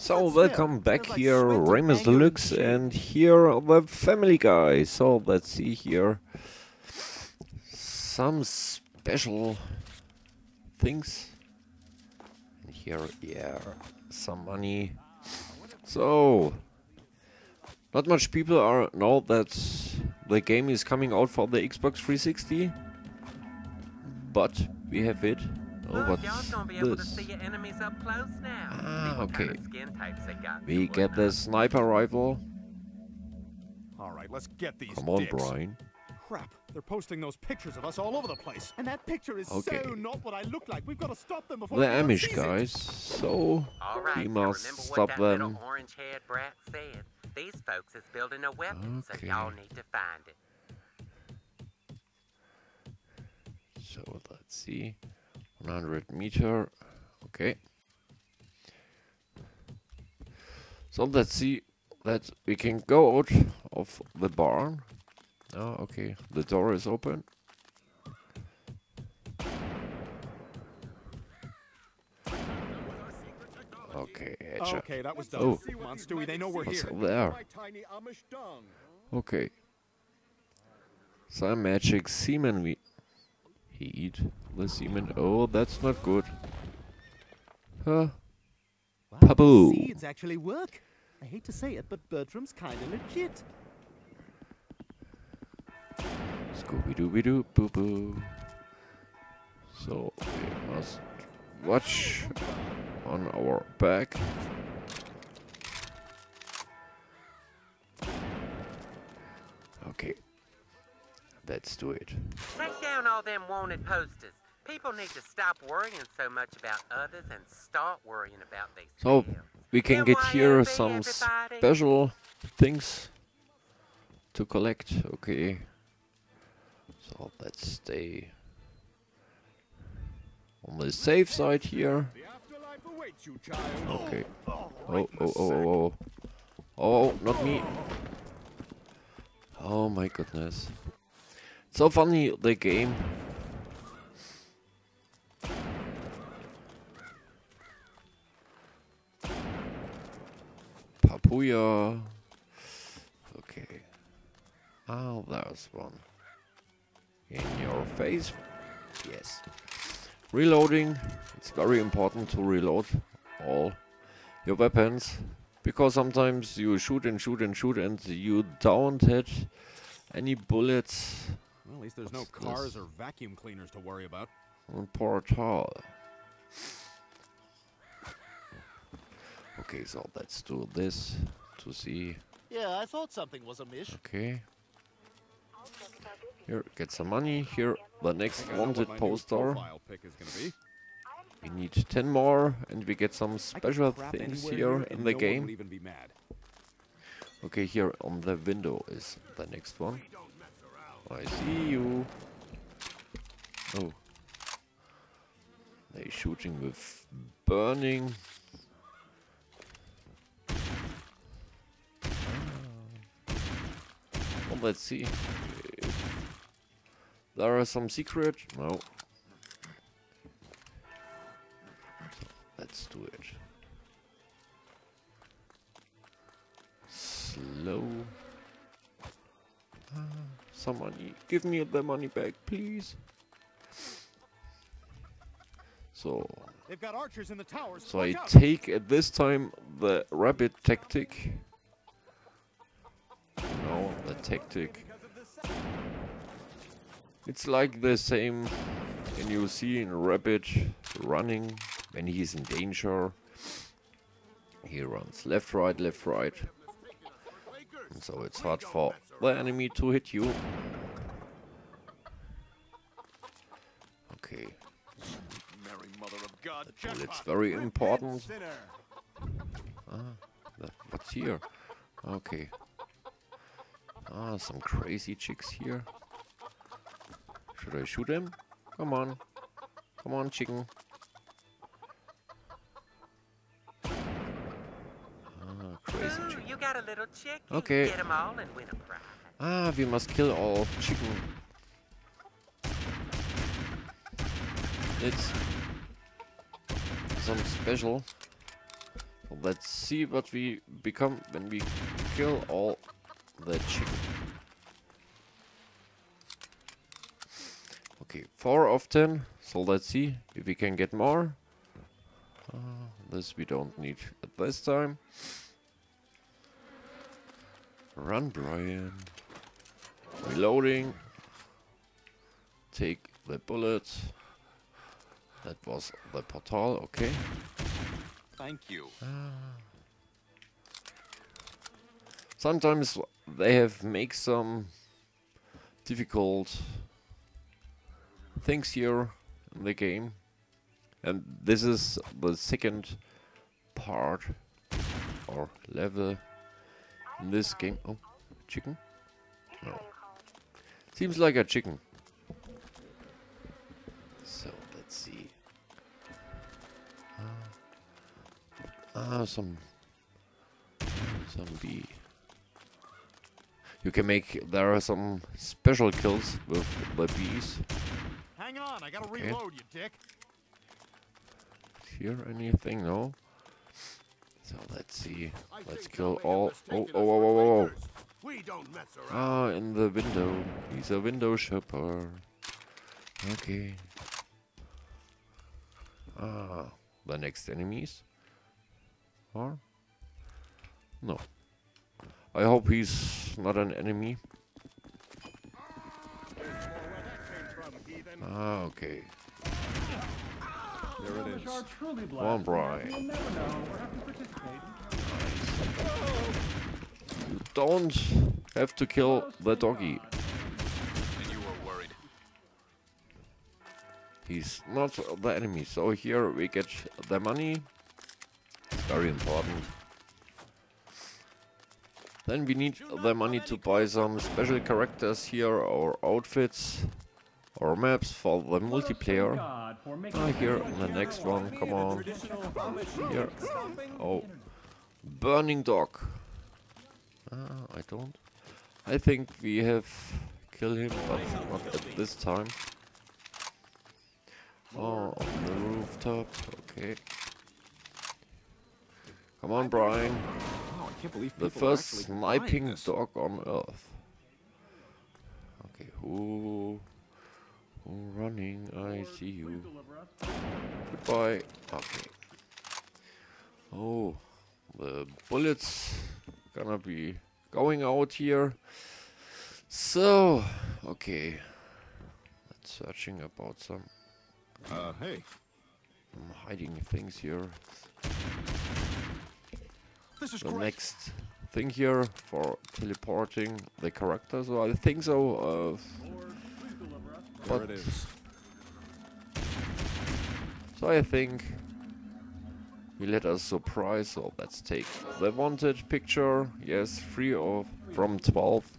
So welcome back here, Raimers Deluxe, and here the Family Guy. So let's see here some special things. And here, yeah, some money. So not much people are know that the game is coming out for the Xbox 360, but we have it. Oh, what's this? Ah, okay. We get the sniper rifle. All right, let's get these Come on, dicks. Brian. Crap, they're posting those pictures of us all over the place. And that picture is Okay. so not what I look like. We've got to stop them before The anyone Amish sees it. guys. So All right, we must remember stop what that them. little orange-haired brat said. These folks is building a weapon, Okay. so y'all need to find it. So let's see. 100 meter. Okay. So let's see that we can go out of the barn. Oh, okay. The door is open. Okay, headshot. Okay, that was done. Oh. Come on, Stewie, they know we're What's here. there? tiny Amish dung. Okay. Some magic semen we eat the semen. Oh, that's not good. Huh? Wow, Paboo. Seeds actually work. I hate to say it, but Bertram's kinda legit. Scooby Dooby Doo Boo Boo. So we must watch on our back. Okay. Let's do it. Take down all them wanted posters. People need to stop worrying so much about others and start worrying about So we can get here some everybody. special things to collect. Okay. So let's stay on the safe side here. The afterlife awaits you, child. Okay. Oh, Oh, right in the oh, oh, oh, oh. Oh, not me. Oh my goodness. So funny, the game. Papuya. Okay. Oh, there's one. In your face. Yes. Reloading. It's very important to reload all your weapons because sometimes you shoot and shoot and shoot and you don't hit any bullets Well, at least there's no cars this? or vacuum cleaners to worry about. on portal. Okay, so let's do this to see. Yeah, I thought something was amiss. Okay. Here, get some money. Here, the next I know what wanted poster. profile pic is gonna be. We need 10 more and we get some special things here in the no game. even be mad. Okay, here on the window is the next one. I see you. Oh. they're shooting with burning. Well, let's see. There are some secret. No. Let's do it. Slow. Ah, some money. Give me the money back, please. So, They've got archers in the towers. so I take at this time the rabbit tactic. No, the tactic. It's like the same when you see in rabbit running when he's in danger. He runs left, right, left, right. And so it's hard for the enemy to hit you. Okay, Mary Mother of God, well, it's very important. sinner. That- What's here? Okay. Ah, some crazy chicks here. Should I shoot him? Come on. Come on, chicken. A little chick. Okay. Get 'em all and win a prize. Ah, we must kill all chicken. It's some special let's see what we become when we kill all the chicken. Okay, four of ten. So let's see if we can get more. Uh, this we don't need at this time. Run, Brian. Reloading. Take the bullets. That was the portal, okay. Thank you. Ah. Sometimes they have make some difficult things here in the game. And this is the second part or level in this game. Oh, chicken? No. Seems like a chicken. So let's see. Ah, some some bee. You can make there are some special kills with the bees. Hang on, I gotta Okay. reload, you dick. Here anything? No. So let's see. Let's kill some may have all. Oh, oh, oh, oh, oh, oh. We don't mess around. Ah, in the window. He's a window shopper. Okay. Ah, the next enemies? Or? No. I hope he's not an enemy. There's more where that came from, heathen. Ah, okay. There it is. Come on, Brian. You don't have to kill the doggy. And you were worried. He's not the enemy. So here we get the money. It's very important. Then we need the money to buy some special characters here or outfits or maps for the multiplayer. Ah, here the next one. Come on. Here. Oh. Burning dog. Ah, I don't. I think we have killed him, but not at this time. Oh, on the rooftop. Okay. Come on, Brian. I The first sniping dog on Earth. Okay, who running? I see you. Goodbye. Okay. Oh, the bullets gonna be going out here. So, okay. Let's searching about some Uh, hey, I'm hiding things here. this is the great. next thing here for teleporting the character. So I think so. Uh, There but it is. so I think we let us surprise. So let's take the wanted picture. Yes, 3 of from 12.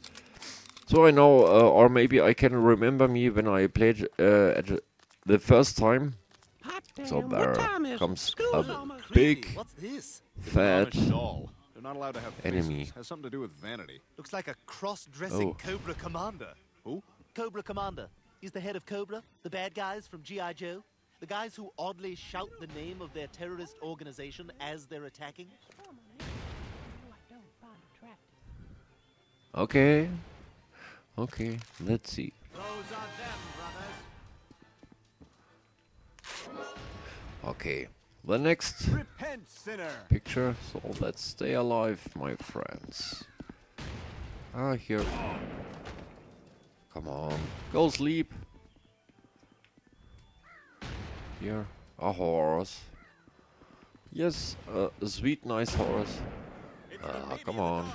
So I know, uh, or maybe I can remember me when I played uh, at the first time. So there comes a big fat. Amish doll. They're not allowed to have enemy. Has something to do with vanity. Looks like a cross-dressing Oh. Cobra Commander. Who? Cobra Commander. He's the head of Cobra, the bad guys from G.I. Joe. The guys who oddly shout the name of their terrorist organization as they're attacking. Okay. Okay, let's see. Those are them, brothers. Okay, the next Repent, sinner. picture. So let's stay alive, my friends. Ah, here. Come on, go sleep. Here, a horse. Yes, uh, a sweet, nice horse. Ah, come on. of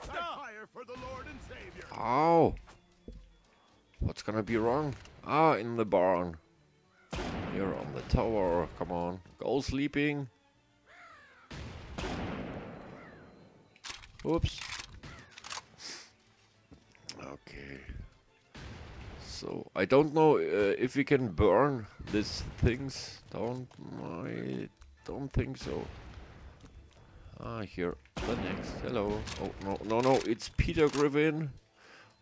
the dog. Fire for the Lord and Savior. Ow! What's gonna be wrong? Ah, in the barn. Here on the tower. Come on, go sleeping. Oops. So I don't know uh, if we can burn these things Don't I don't think so. Ah, here the next. Hello. Oh no, no, no! It's Peter Griffin.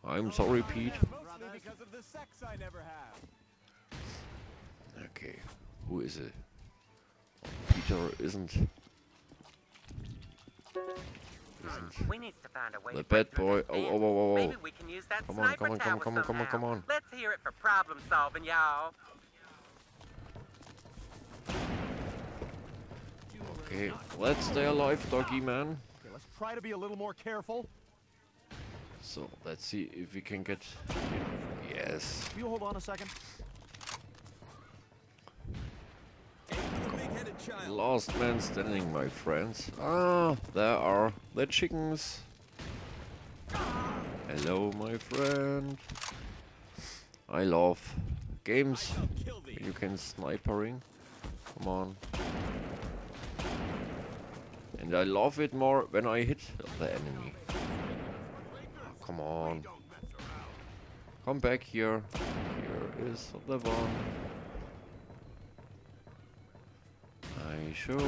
I'm sorry, Pete. Okay, who is it? Peter isn't isn't We need to find a way The to bad boy- that oh, oh, oh, oh, oh. Maybe we can use that Come on, come on, come on, come on, come on, come on. Let's hear it for problem solving, y'all. okay. Let's stay alive, doggy man. Okay, let's try to be a little more careful. So let's see if we can get. Yes. You hold on a second. Last man standing, my friends. Ah, there are the chickens. Hello, my friend. I love games you can snipering. Come on. And I love it more when I hit the enemy. Come on. Come back here. Here is the one. Show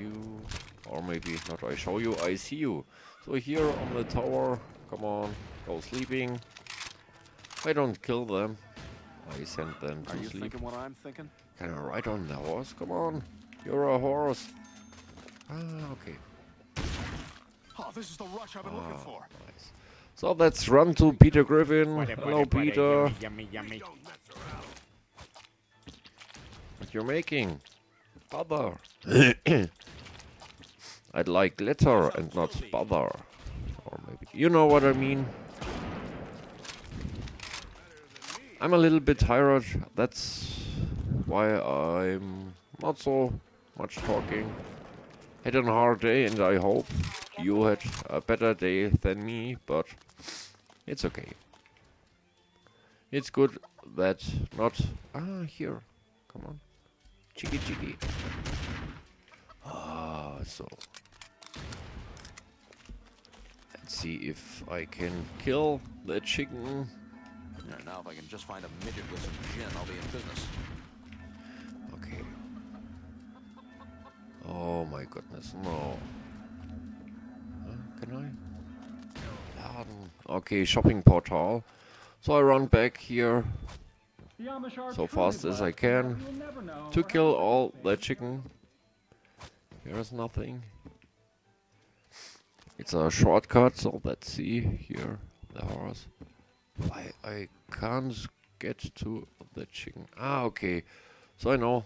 you. Or maybe not I show you, I see you. So here on the tower, come on, go sleeping. I don't kill them. I send them to Are you sleep. thinking what I'm thinking? Can I ride on the horse? Come on. You're a horse. Ah, okay. Oh, this is the rush I've been looking Ah, for. nice. So let's run to Peter Griffin. Hello, Peter. Yummy, yummy. What you're making? Bother. I'd like glitter and not bother. Or maybe you know what I mean. I'm a little bit tired. That's why I'm not so much talking. Had a hard day and I hope you had a better day than me, but it's okay. It's good that not ah here. Come on. Cheeky cheeky. Ah so let's see if I can kill the chicken. Yeah, now if I can just find a midget with some gin, I'll be in business. Okay. Oh my goodness, no. Huh, can I? Laden. Okay, shopping portal. So I run back here so fast as I can to kill all the chicken. Here's nothing. It's a shortcut, so let's see here the horse. I I can't get to the chicken. Ah, okay. So I know.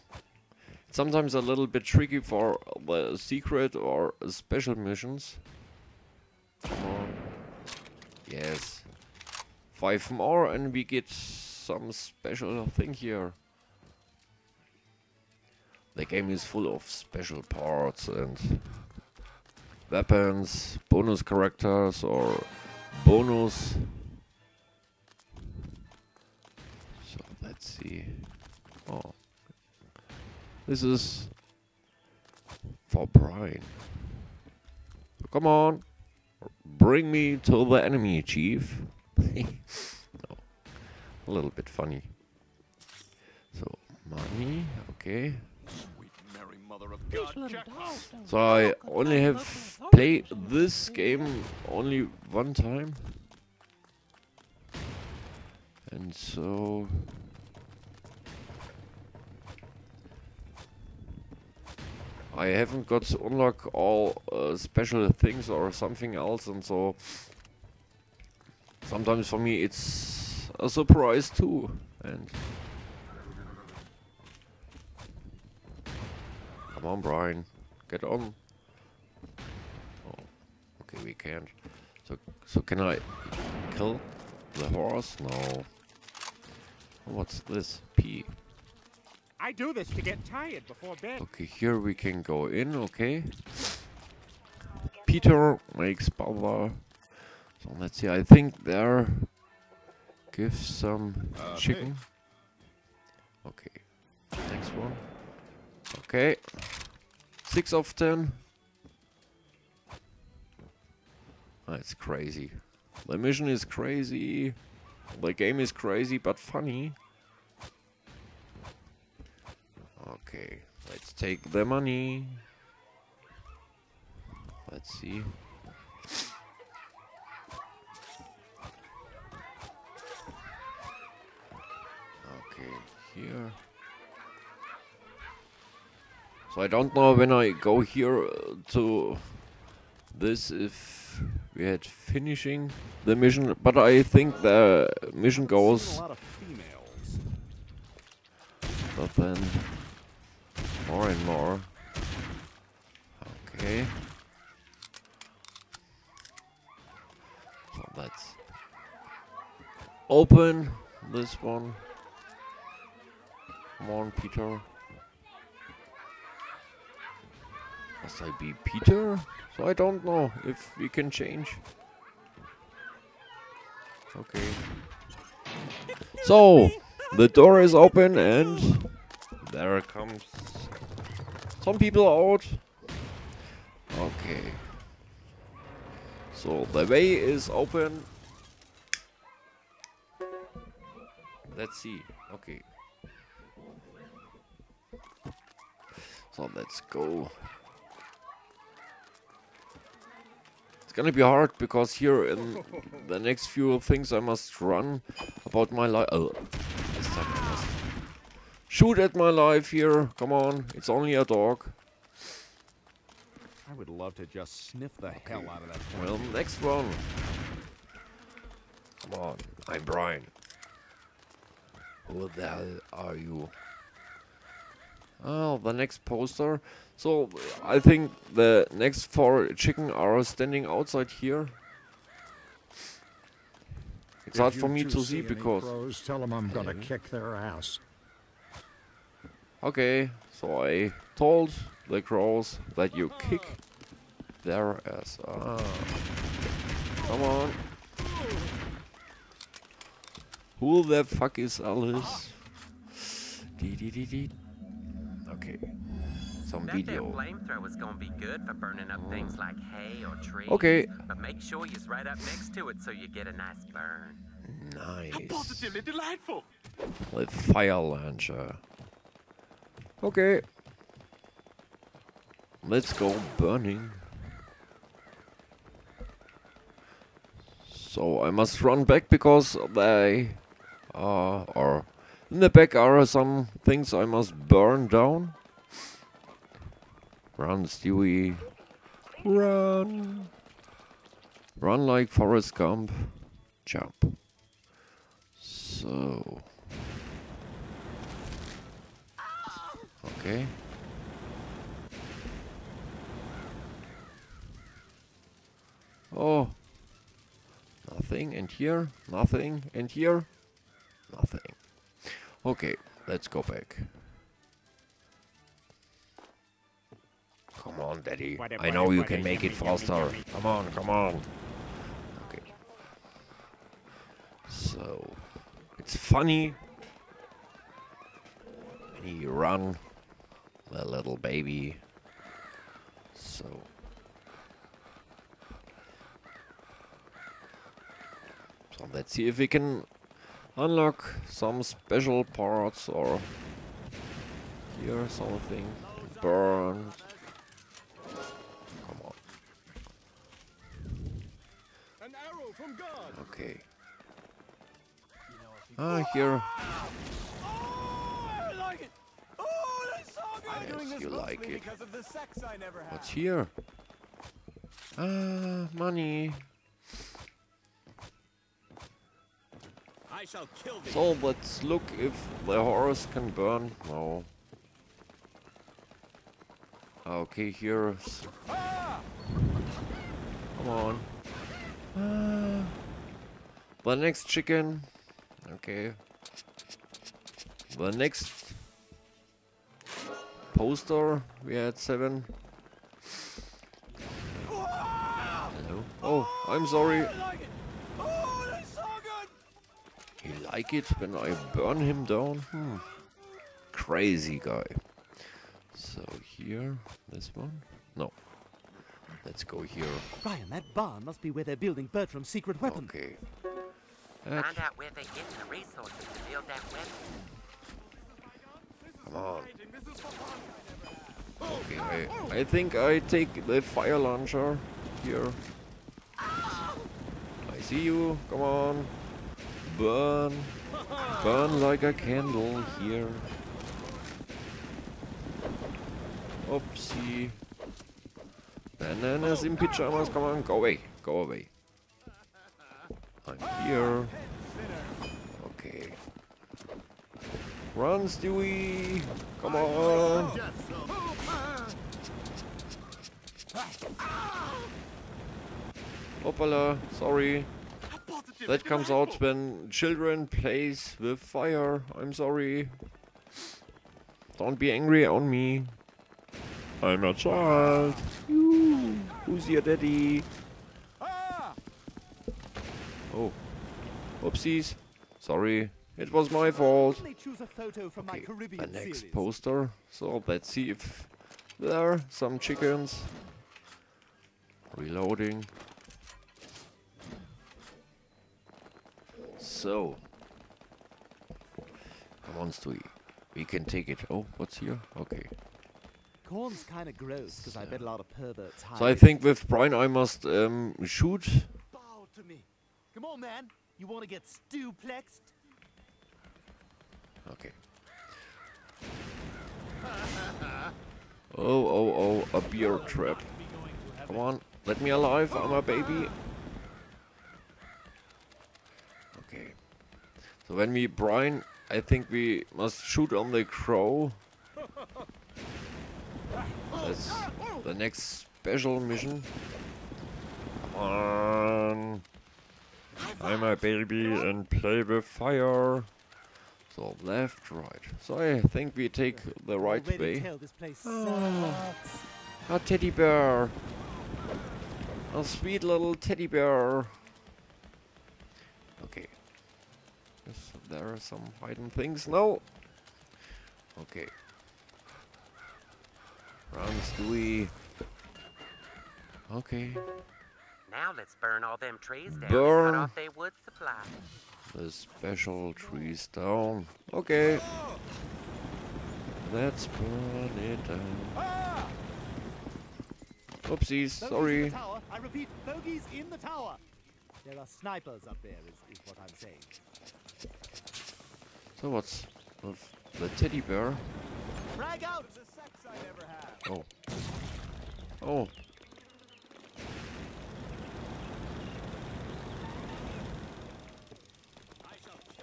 It's sometimes a little bit tricky for the secret or special missions. Yes. Five more and we get some special thing here. The game is full of special parts and weapons, bonus characters or bonus. So let's see. Oh. This is for Brian. Come on. Bring me to the enemy, chief. A little bit funny. So, money, okay. Sweet Mary Mother of God, jackpot! So I only have played this game only one time. And so... I haven't got to unlock all uh, special things or something else and so... Sometimes for me it's a surprise too. And... Come on, Brian. Get on. Oh, okay, we can't. So, so can I kill the horse? No. What's this? P. I do this to get tired before bed. Okay, here we can go in. Okay. Peter makes bother. So let's see. I think there. Give some Uh, chicken. Okay. Next one. Okay. Six of ten. That's crazy. The mission is crazy. The game is crazy but funny. Okay, let's take the money. Let's see. Okay, here. So I don't know when I go here uh, to this if we had finishing the mission, but I think the mission goes a lot of females. but then more and more. Okay. So let's open this one. Come on, Peter. Must I be Peter? So I don't know if we can change. Okay. So, the door is open and there comes some people out. Okay. So the way is open. Let's see. Okay. So let's go. It's gonna be hard because here in the next few things I must run about my life. Oh, this time I must shoot at my life here. Come on, it's only a dog. I would love to just sniff the hell out of that. Well, next one. Come on, I'm Brian. Who the hell are you? Oh, the next poster. So, I think the next four chicken are standing outside here. It's hard for me to see any because... crows, tell them I'm gonna kick their ass. Okay, so I told the crows that you kick their ass. Ah. Come on. Who the fuck is Alice? Dee dee dee dee. Okay. Some That there video. flamethrower's gonna be good for burning up things like hay or trees. Okay. But make sure you're right up next to it so you get a nice burn. Nice. How Positively delightful. With fire launcher. Okay. Let's go burning. So I must run back because they uh, or in the back are some things I must burn down. Run, Stewie. Run. Run like Forrest Gump. Jump. So. Okay. Oh. Nothing. And here? Nothing. And here? Nothing. Okay, let's go back. Come on, Daddy. I know you can make it faster. Come on, come on. Okay. So, it's funny when you run the little baby. So. So let's see if we can unlock some special parts or here something burn. Come on. An arrow from God. Okay. Ah, here. I like it. Oh, that's so good. Yes, you like it. What's here? Ah, money. I shall kill. So let's look if the horse can burn. No. Okay, here's. Come on. The next chicken. Okay. The next poster. We had seven. Hello. Oh, I'm sorry. I like it. Oh, that's so good. He like it when I burn him down? Hmm. Crazy guy. So here, this one? No. Let's go here. Brian, that barn must be where they're building Bertram's secret weapon. Okay. That- Find out where they're getting the resources to build that weapon. come on. Okay, I, I think I take the fire launcher here. I see you. Come on. Burn. Burn like a candle here. Oopsie. Bananas in pajamas. Come on, go away. Go away. I'm here. Okay. Run, Stewie. Come on. Hoppala. Sorry. That comes out when children plays with fire. I'm sorry. Don't be angry on me. I'm a child. Who's your daddy? Ah! Oh. Oopsies. Sorry. It was my fault. A photo from my Okay, the next series. poster. So let's see if there are some chickens. Reloading. So. Come on, Stewie. We can take it. Oh, what's here? Okay. Corn's kind of gross because I bet a lot of perverts hide. So I think with Brian I must um, shoot. Bow to me. Come on, man. You want to get stew-plexed? Okay. Oh, oh, oh, a beer trap. Come on, let me alive, I'm a baby. Okay. So when we brine, I think we must shoot on the crow. That's the next special mission. Come on. I'm a baby and play with fire. So left, right. So I think we take the right way. tell this place ah. Oh. A ah, teddy bear. A sweet little teddy bear. Okay. Is there are some hidden things? No. Okay. Run, Stewie. Okay. Now let's burn all them trees down Burn. and cut off their wood supply. The special trees down. Okay. Let's burn it down. Ah! Oopsies, Bogies in sorry. the tower. I repeat, bogies in the tower. There are snipers up there, is, is what I'm saying. So what's with the teddy bear? Frag out! Oh. Oh.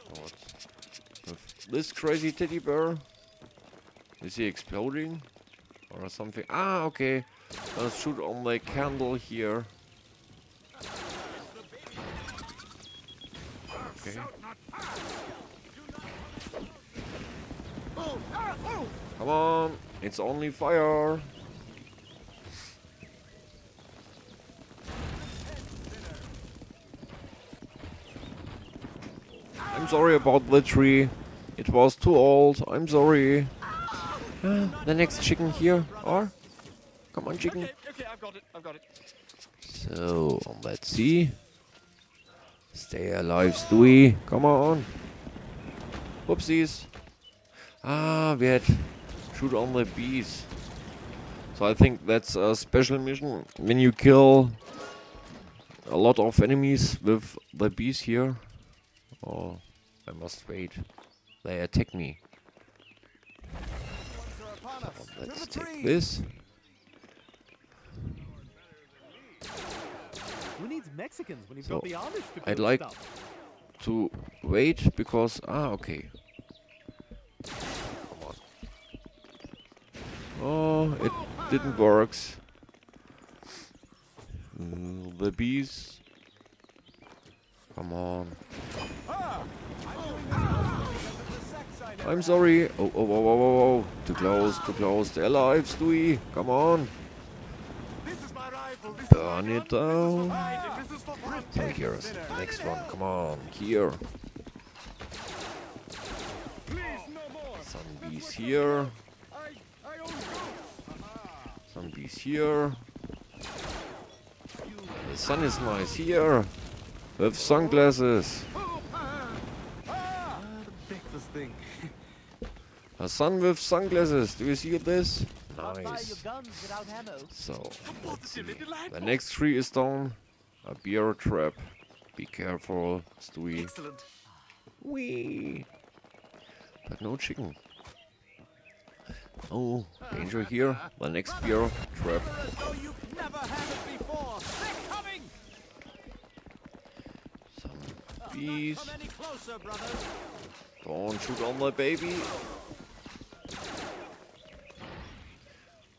Oh, with this crazy teddy bear? Is he exploding? Or something? Ah, okay. Let's shoot on the candle here. Okay. Come on, it's only fire. I'm sorry about the tree. It was too old. I'm sorry. the next chicken here, or? Come on, chicken. okay, I've got it. I've got it. So, let's see. Stay alive, Stewie. Come on. Whoopsies. Ah, we had shoot on the bees. So I think that's a special mission. When you kill a lot of enemies with the bees here. Oh, I must wait. They attack me. So let's take this. Who needs Mexicans when you've So, got the Amish to I'd like stuff? to wait because ah okay. Oh, it didn't works. Mm, the bees. Come on. I'm sorry. Oh, oh, oh, oh, oh, oh. Too close, too close. They're alive, Stewie. Come on. Burn it down. here's the next one. Come on, here. Some bees here. I, I own bees here. The sun is nice here. With sunglasses. A sun with sunglasses. Do you see this? Don't buy your Nice. guns without ammo. So. The next tree is down. A bear trap. Be careful, Stewie. Oh, danger here. The next beer trap. Some bees. Don't shoot on my baby.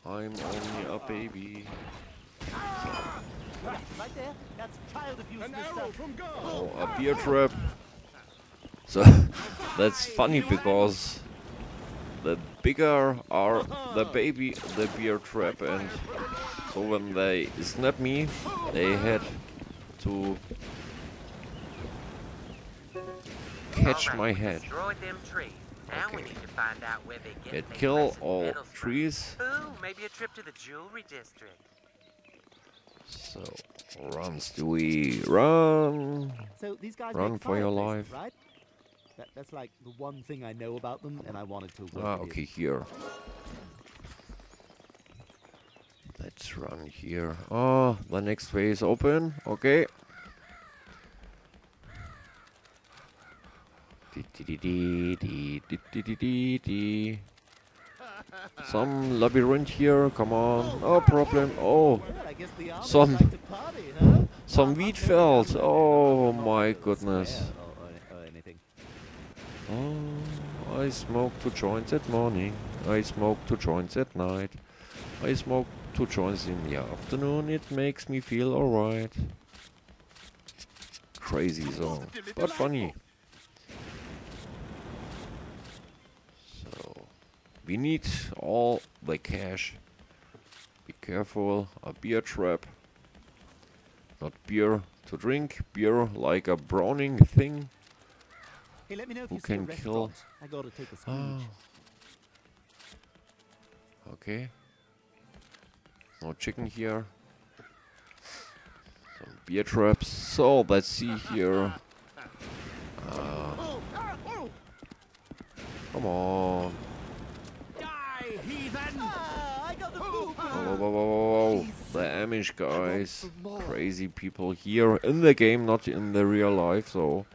I'm only a baby. Oh, a beer trap. So that's funny because bigger are uh-huh. the baby, the beer trap, and so when they snap me, they had to catch Alright, my head. Destroyed them trees. Now we Okay. need to find out where they get It kill all metals trees. Ooh, maybe a trip to the jewelry district. So run, Stewie, run! So these guys Run for your life. right? That, that's like the one thing I know about them, and I wanted to. work Ah, okay, here. Let's run here. Oh, the next way is open. Okay. Some labyrinth here. Come on. No problem. Oh, Well, I guess the Amish Some- like to party, huh? some wheat not very young, field. but Oh my goodness. swear Or, or, or anything. Oh, I smoke two joints at morning. I smoke two joints at night. I smoke two joints in the afternoon. It makes me feel alright. Crazy song, but funny. So, we need all the cash. Be careful, a beer trap. Not beer to drink, beer like a browning thing. Hey, let me know if Who you see a can kill- I gotta take a Oh. Okay. No chicken here. Some beer traps. So let's see here. Uh, come on. Die, heathen! Ah, I got the boo Whoa, whoa, whoa, whoa, whoa. The Amish guys. Crazy people here in the game, not in the real life, so.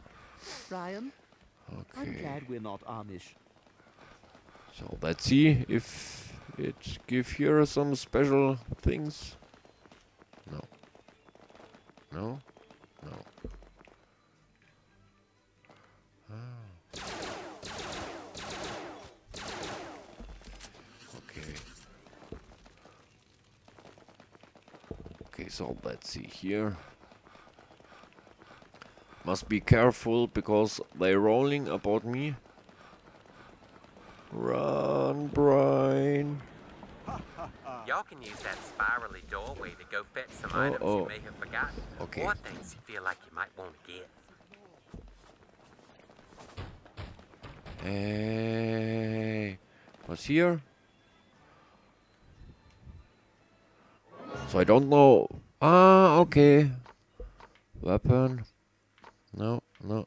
Brian, I'm Okay. glad we're not Amish. So let's see if it give here some special things. No. No. No. Ah. Okay. Okay, so let's see here. Must be careful because they're rolling about me. Run, Brian. Y'all can use that spirally doorway to go fetch some Oh, items oh. you may have forgotten. Okay. Or things you feel like you might want to get. Hey, what's here? So I don't know. Ah, okay. Weapon. No, no.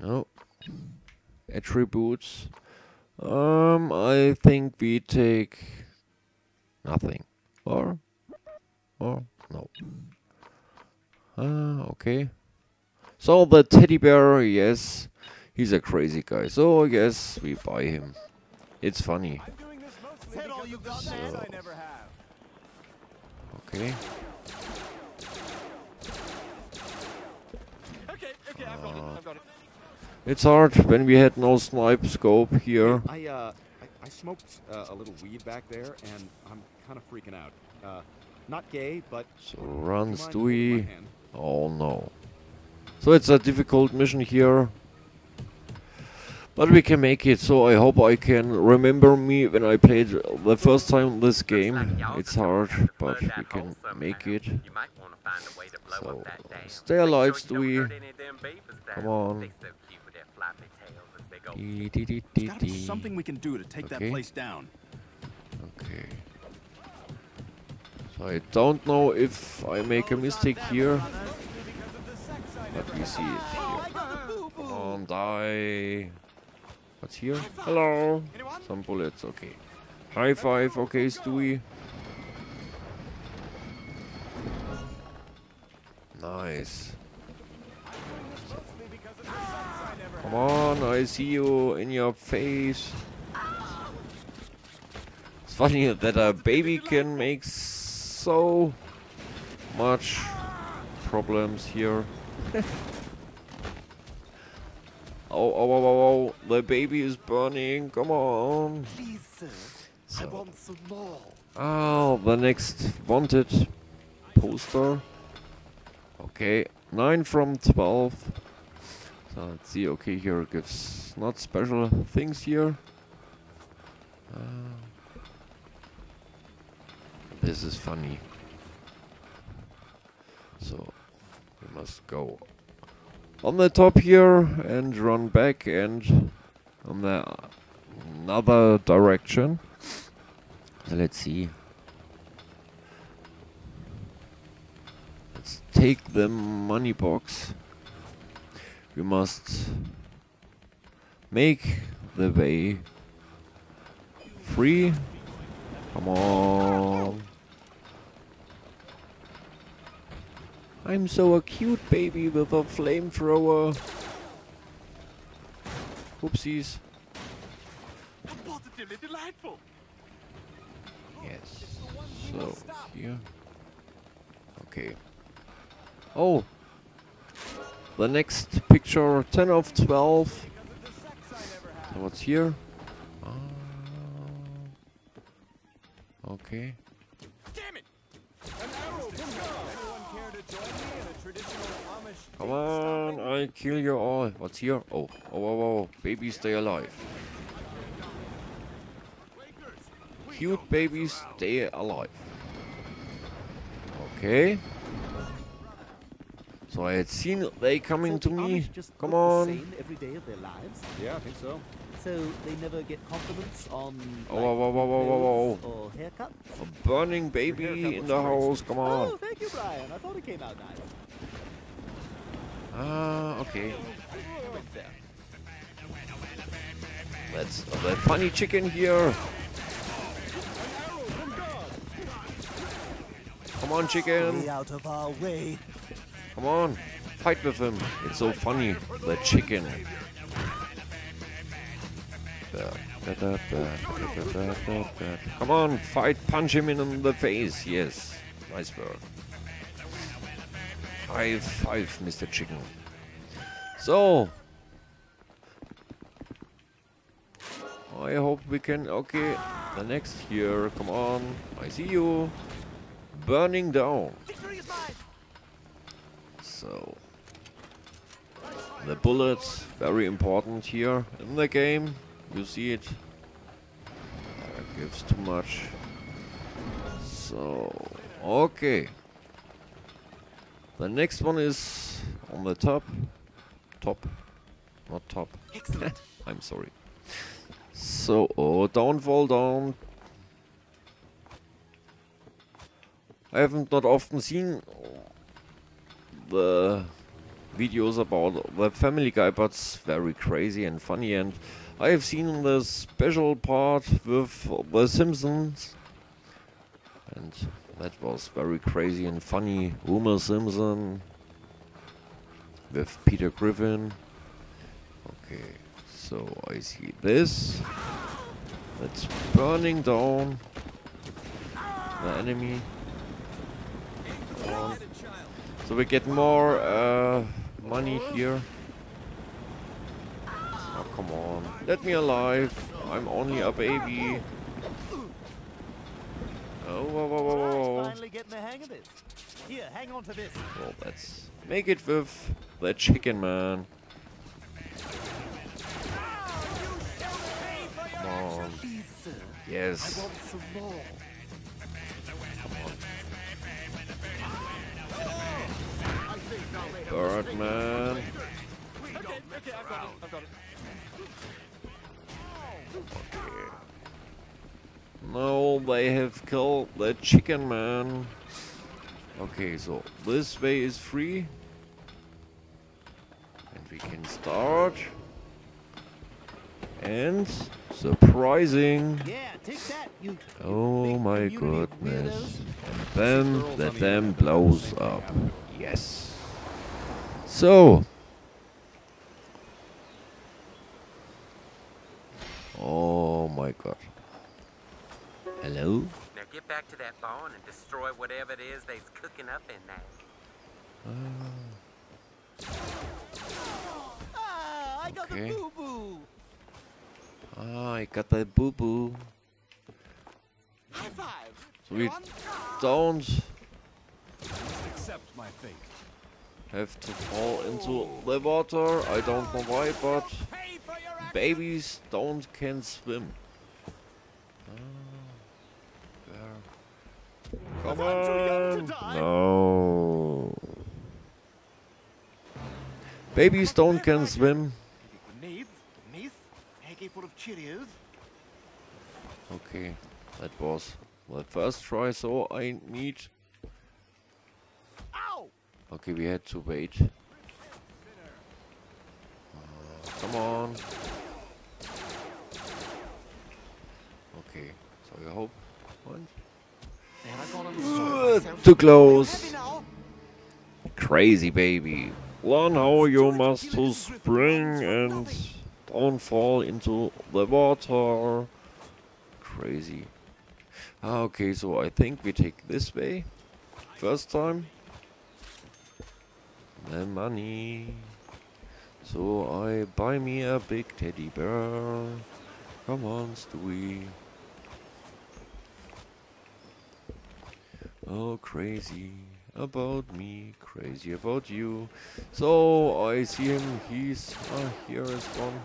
No. Attributes. Um, I think we take nothing. Or, or no. Ah, okay. So the teddy bear, yes, he's a crazy guy. So I guess we buy him. It's funny. Said all you got, man. I never have. Okay. Okay, okay, I've got it. I've got it. It's hard when we had no snipe scope here. I, uh, I, I smoked uh, a little weed back there, and I'm kind of freaking out. Uh, not gay, but So do you run, mind holding my Stewie. Oh no. So it's a difficult mission here. But we can make it, so I hope I can remember me when I played the first time this game. It's hard, but we can make it. You might want to find a way to blow So, up that uh, dam. stay alive, sure Stewie. don't hurt any of them beavers Come on. Dee dee dee dee something we can do to take Okay. that place down. Okay. So I don't know if I make a mistake here, oh, but we see it oh, here. Come on, die. What's here? Hello. Some bullets, okay. High five, okay, Stewie. Nice. Come on, I see you in your face. It's funny that a baby can make so much problems here. oh, oh, oh, oh, oh, the baby is burning. Come on. Please, sir. I want some more. oh, the next wanted poster. Okay, 9 from 12. So let's see, okay, here gives not special things here. Uh, this is funny. So, we must go on the top here and run back and on the another direction. So let's see. Let's take the money box. We must make the way free. Come on. I'm so a cute baby with a flamethrower. Oopsies. Positively delightful. Yes. So here. Okay. Oh. The next picture, 10 of 12. So what's here? Ah. okay. Damn it! Come on, I kill you all. What's here? Oh, oh, oh, oh. oh. Babies stay alive. Cute babies stay alive. Okay. So I had seen they coming So to the me. Just Come on. The same every day of their lives. Yeah, I think so. So they never get compliments on Oh, like, whoa, whoa, whoa, whoa, whoa, clothes or haircut. A burning baby in the house. Come on. Oh, thank you, Brian. I thought it came out nice. Ah, okay. That's the funny chicken here. Come on, chicken. Out of our way. Come on. Fight with him. It's so funny. The chicken. Come on, fight. Punch him in the face. Yes. Nice work. High five, Mr. Chicken. So. I hope we can. Okay. The next here. Come on. I see you. Burning down. So. The bullets, very important here in the game. You see it. Uh, gives too much. So, okay. The next one is on the top. Top. Not top. Excellent. I'm sorry. So, oh, don't fall down. I haven't not often seen the videos about the Family Guy, but it's very crazy and funny. And I have seen the special part with The Simpsons, and that was very crazy and funny. Homer Simpson with Peter Griffin. Okay, so I see this. That's burning down the enemy. So we get more uh, money here. Oh, come on. Let me alive. I'm only a baby. Oh, whoa, whoa, whoa, whoa. finally getting the hang of this. Here, hang on to this. Well, let's make it with the chicken man. Come on. Please, sir. I Yes. want some more. Birdman. No, they have killed the chicken man. Okay, so this way is free. And we can start. And surprising. Yeah, take that, you. you Oh my goodness. And then the dam the blows up. Yes. So. Oh my god. Hello? Now get back to that barn and destroy whatever it is they's cooking up in there. Ah, I got Okay. the boo boo. Ah, I got the boo boo. High five. So we don't Accept my fate. have to fall into the water. I don't know why, but Pay for your act. babies don't can swim. Ah, where? Come I'm too young to on! No. Babies don't can swim. Needs, needs, Aggie full of Cheerios. Okay, that was the first try, so I need. Ow! Okay, we had to wait. Uh, come on. Okay, so I hope. What? Man, I got him Uh, too close. Crazy baby. Learn how you must to spring and don't fall into the water. Crazy. Ah, okay, so I think we take this way. First time. The money. So I buy me a big teddy bear. Come on, Stewie. Oh, crazy about me, crazy about you. So I see him. He's ah, here is one.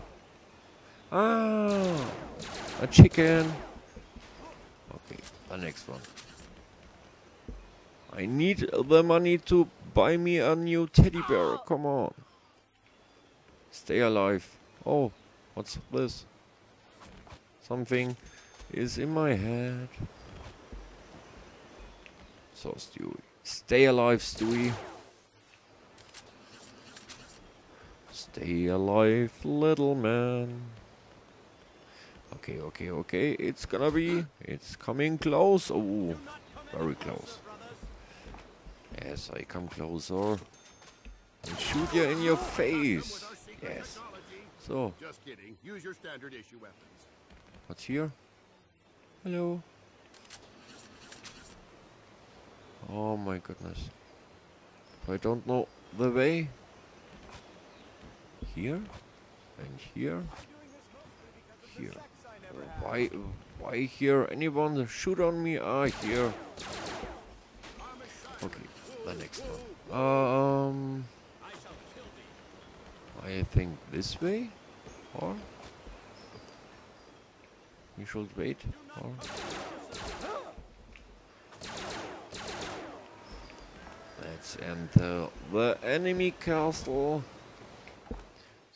Ah, a chicken. Okay, the next one. I need the money to buy me a new teddy bear. Come on. Stay alive. Oh, what's this? Something is in my head. So Stewie. Stay alive, Stewie. Stay alive, little man. Okay, okay, okay. It's gonna be. It's coming close. Oh, very close. Yes, I come closer. And shoot you in your face. Yes. So, Just kidding. Use your standard issue weapons. what's here? Hello. Oh my goodness. I don't know the way. Here and here. Here. Why why here? Anyone shoot on me? Ah here. Okay, the next one. Um I think this way? Or we should wait or Let's enter the enemy castle.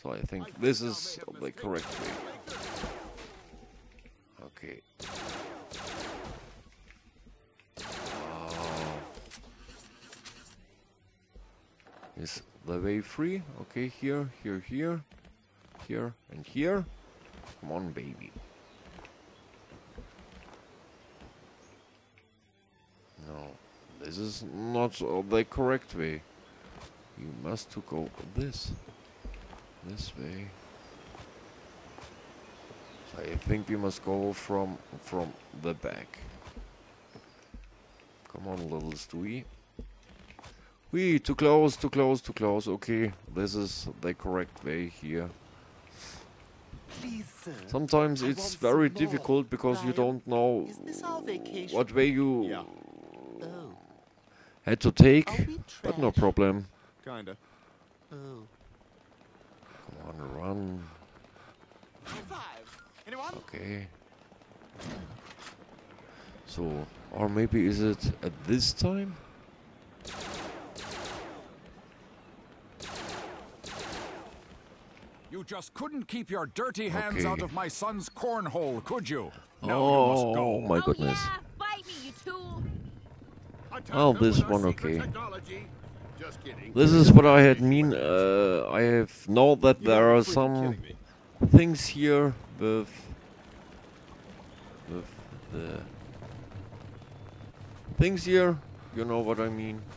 So I think this is the correct way. Okay. Oh. Is the way free? Okay, here, here, here, here, and here. Come on, baby. No, this is not the correct way. You must to go this, this way. So I think we must go from from the back. Come on, little Stewie. We too close, too close, too close. Okay, this is the correct way here. Please, sir. Sometimes I it's very difficult because you don't know what way you Yeah. Oh, had to take. But no problem. Kinda. oh. Come on, run. Five. Anyone? Okay. So, or maybe is it at this time? You just couldn't keep your dirty hands out of my son's cornhole, could you? Now you must oh go. my goodness. Oh, yeah. Fight me, you tool. Oh, this one, okay. Technology. Just kidding. This is what I had mean. Uh, I have know that there are some things here with with the things here. You know what I mean.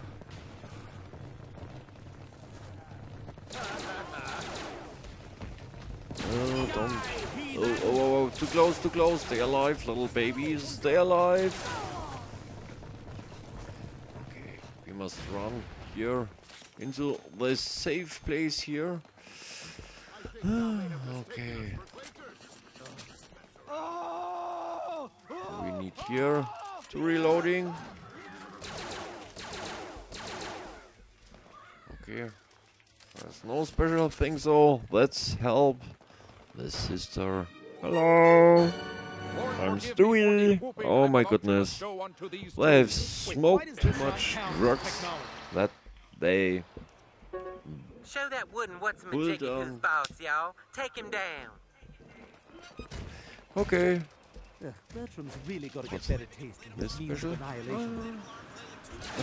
Oh, don't Oh, oh, oh, oh, too close, too close. Stay alive, little babies. Stay alive. Okay, we must run here into this safe place here. okay. We need here to reloading. Okay. There's no special thing so let's help this sister. Hello! I'm Stewie! Oh my goodness. They have smoked too much drugs that they Show that wooden what's Pull majiggy who's down. boss, y'all. Take him down. Okay. Yeah, Bertram's really got to get better taste in this his means special? of annihilation. Uh,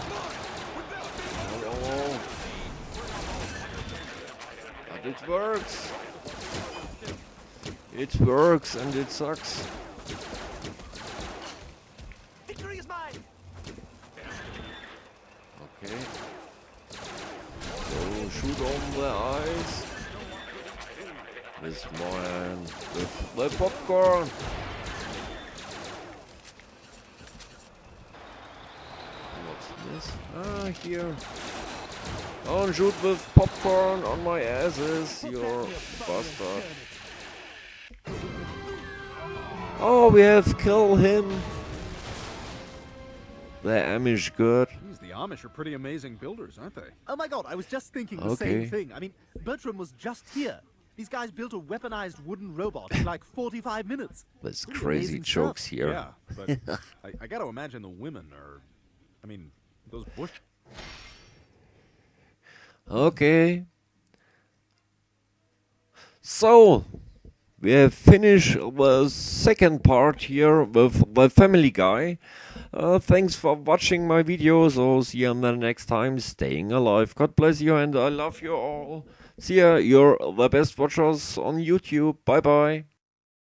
But it works. It works and it sucks. Victory is mine! Okay. So shoot on the eyes. This man with the popcorn. What's this? Ah, here. Don't shoot with popcorn on my asses, you bastard. Oh, we have killed him. The Amish good. Jeez, the Amish are pretty amazing builders, aren't they? Oh my god, I was just thinking the Okay. same thing. I mean, Bertram was just here. These guys built a weaponized wooden robot in like 45 minutes. There's Pretty crazy jokes stuff. here. Yeah, but I, I gotta imagine the women are. I mean, those bush. Okay. So, we have finished the second part here with the Family Guy. Uh, thanks for watching my videos. So, see you the next time. Staying alive. God bless you and I love you all. See ya. You're the best watchers on YouTube. Bye bye.